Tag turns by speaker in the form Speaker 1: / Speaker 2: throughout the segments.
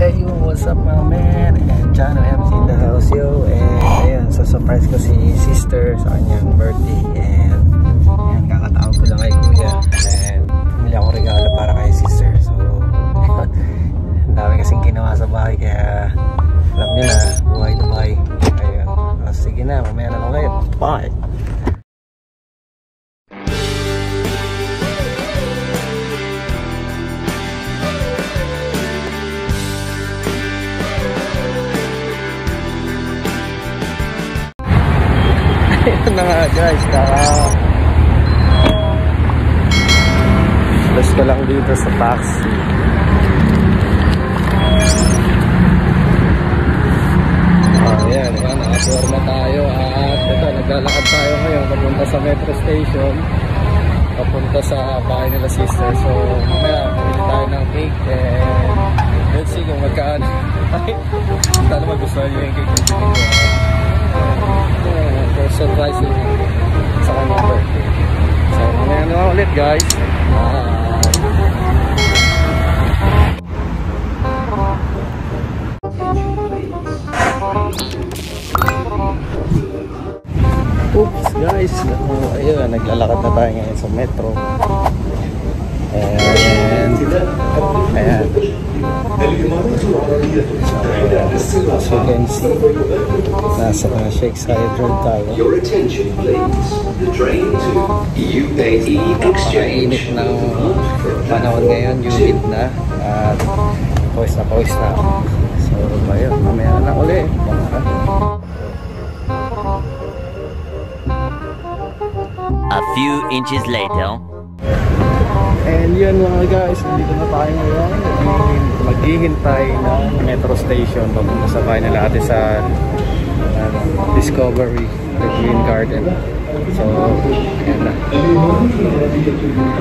Speaker 1: Hey, what's up mga man? And Chano MC in the house yo. And ayun, so surprise ko si sister sa kanyang birthday. And ayun, kakatawag ko lang kay kuya. And bumili ako regalo para kay sister. So, ang dami kasing ginawa sa bahay Kaya alam nyo na, buhay na buhay. Ayun, so, sige na, mamaya na lang ulit. Bye! Ayun na nga guys, kaka Bus ko lang dito sa taxi Oh, yan, yan, nakaporma tayo. At ito, naglalakad tayo ngayon. Papunta sa metro station. Papunta sa bahay nila sister. So mamaya pili tayo ng cake. And let's see kung magkaan sana magustuhan nyo yung cake ng pinili ko. For surprising sa kanyang birthday so mamaya naman ulit guys. Oops guys, oh, ayun, naglalakad na tayo ngayon sa metro. As you can see, nasa Shakes High Road tayo.
Speaker 2: Your attention, please. The train to UAE Exchange.
Speaker 1: ng panahon ngayon, humid na. At pawis na pawis na. So, ayun, mamaya na uli.
Speaker 3: A few inches later.
Speaker 1: And yun mga guys, dito na tayo ngayon. Maghihin- Maghihintay ng metro station papunta sa bahay nila ate sa ano, Discovery, the Green Garden. So, yan na.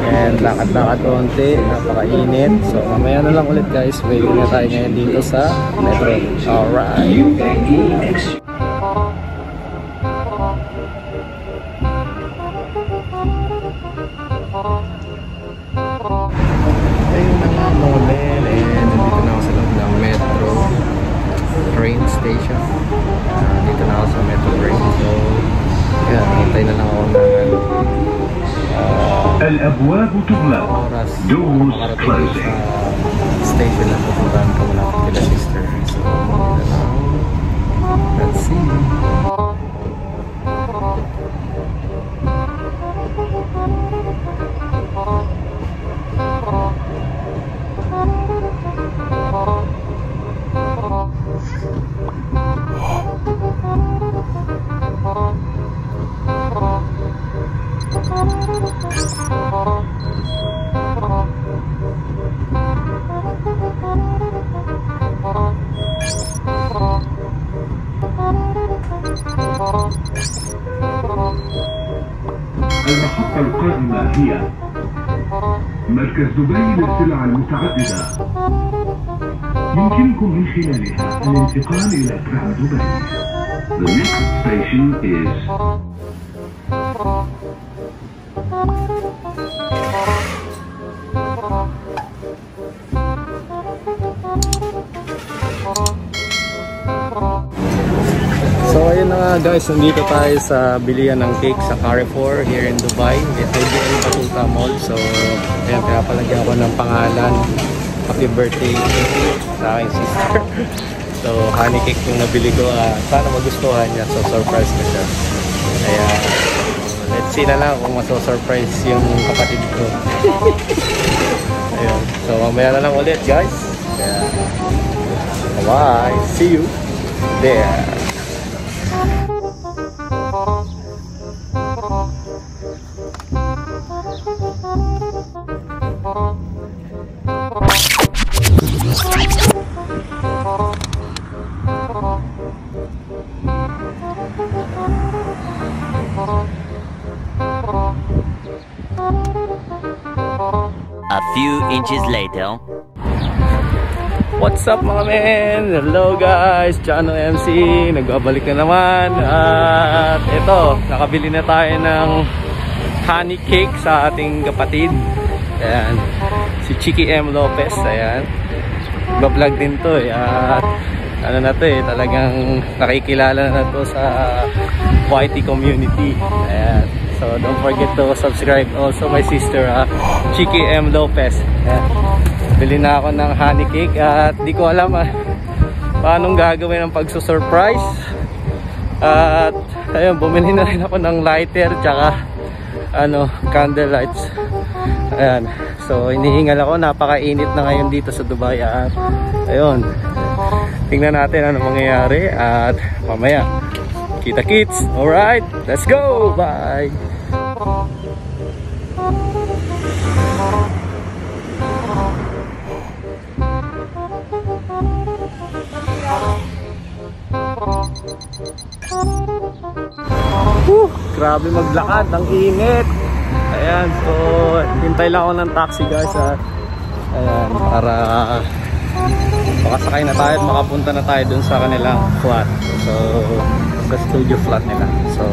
Speaker 1: And lakad-lakad konti, napakainit. So, mamaya na lang ulit guys. Waiting na tayo ngayon dito sa metro. Alright. train station uh, dito na ako sa metro train so yeah, hintay na lang ako ng ano, uh,
Speaker 4: الأبواب تغلق
Speaker 1: oras
Speaker 4: Doors
Speaker 1: makarating dito
Speaker 4: closing.
Speaker 1: sa station na pupuntahan ko muna kila sister so yun na lang let's see
Speaker 4: مركز دبي للسلع المتعددة. يمكنكم من خلالها الانتقال إلى ترام دبي. The next station is
Speaker 1: ayun na nga guys, nandito tayo sa bilihan ng cake sa Carrefour here in Dubai, IBM Batuta Mall. So ayan, kaya palagyan ako ng pangalan. Happy birthday sa aking sister. so honey cake yung nabili ko. ah, sana magustuhan niya. So surprise ko siya. Kaya let's see na lang kung maso-surprise yung kapatid ko. ayun. So mamaya na lang ulit guys. Kaya bye. See you there.
Speaker 3: Few inches later.
Speaker 1: What's up mga men? Hello guys! Chano MC! Nagbabalik na naman at ito, nakabili na tayo ng honey cake sa ating kapatid. Ayan, si Chiki M. Lopez. Ayan. nagba-vlog din to eh. At ano na to eh, talagang nakikilala na to sa YT community. Ayan. So don't forget to subscribe also my sister uh, Chiki M. Lopez. Ayan. Bili na ako ng honey cake at di ko alam ah, paano gagawin ang pagsusurprise. At ayun, bumili na rin ako ng lighter tsaka ano, candle lights. Ayan. So inihingal ako, napakainit na ngayon dito sa Dubai at ayun. Tingnan natin ano mangyayari at mamaya kita kits. Alright, let's go. Bye. Whew, grabe maglakad, ang init. Ayan, so hintay lang ako ng taxi guys at ayan, para makasakay na tayo at makapunta na tayo dun sa kanilang flat. So, sa studio flat nila. So,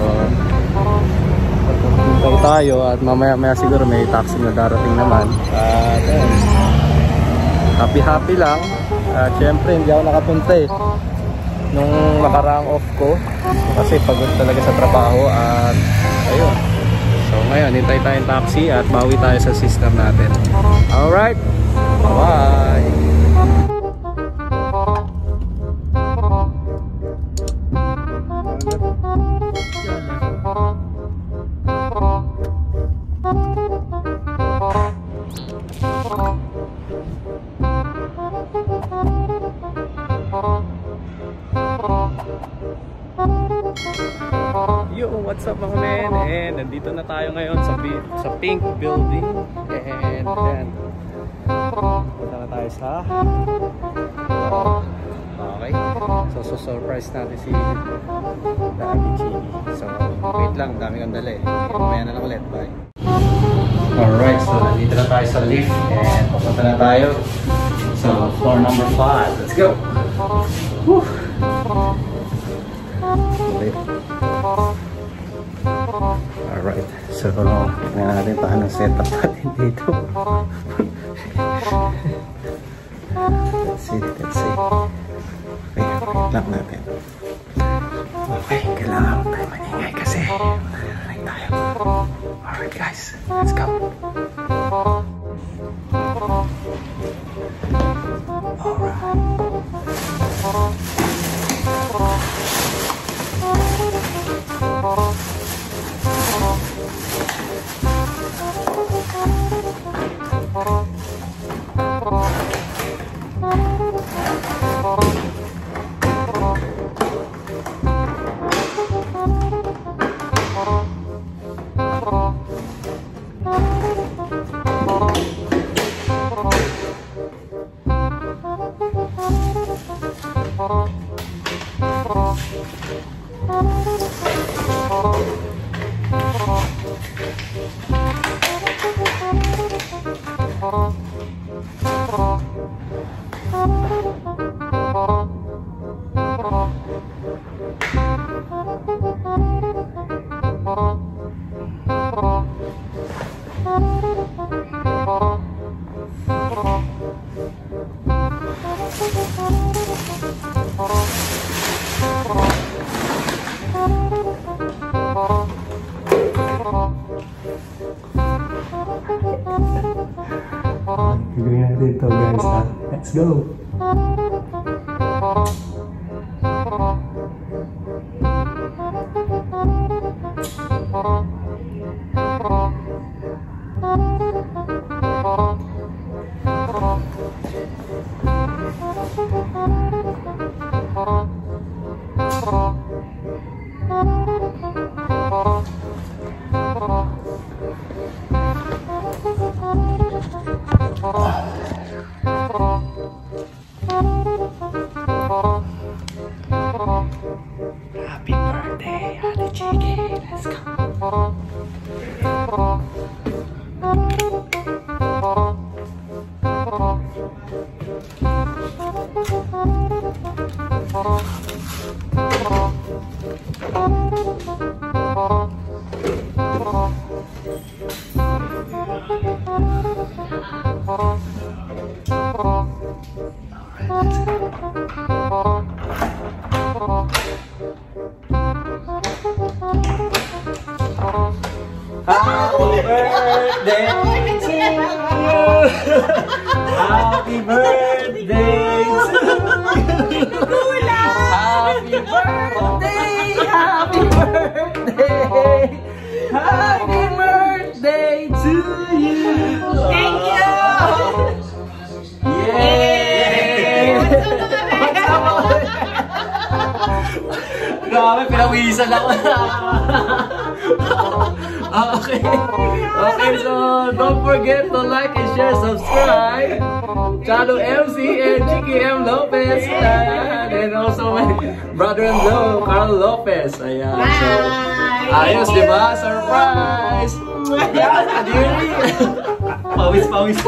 Speaker 1: hintay tayo at mamaya maya siguro may taxi na darating naman. At ayan, happy happy lang. At syempre hindi ako nakapunta eh. Nung nakaraang off ko. Kasi pagod talaga sa trabaho at ayun. So ngayon hintay tayong taxi at bawi tayo sa system natin. Alright. Bye mga? And nandito na tayo ngayon sa sa Pink Building. And ayan. Punta na tayo sa Okay. So, so surprise natin si Daddy Chini. So, wait lang, dami kang dala eh. Mamaya na lang ulit. Bye. Alright, so nandito na tayo sa lift and papunta na tayo sa floor number 5. Let's go! Whew. Lift. Alright, so tingnan natin paano setup natin dito. let's see, let's see. Okay, wait lang natin. Okay, kailangan tayo maningay kasi mananay tayo. Alright guys, let's go. Thank you. Guys. Let's go! Happy birthday, Chiki. Let's go. Happy birthday, happy birthday. Happy birthday to you. Thank you. Yay! Grabe, pinawisan ako. Okay. Okay, so don't forget to like and share, subscribe. Chalo MC and Chicky M. Lopez. Ayan. And also my brother-in-law, Carl Lopez. Ayan. So, ayos, di ba? Surprise! Pawis, pawis.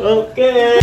Speaker 1: okay.